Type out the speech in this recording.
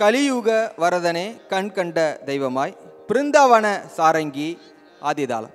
கலியுக வரதனே கண் கண்ட தெய்வமாய் பிருந்தாவன சாரங்கி ஆதிதாளம்.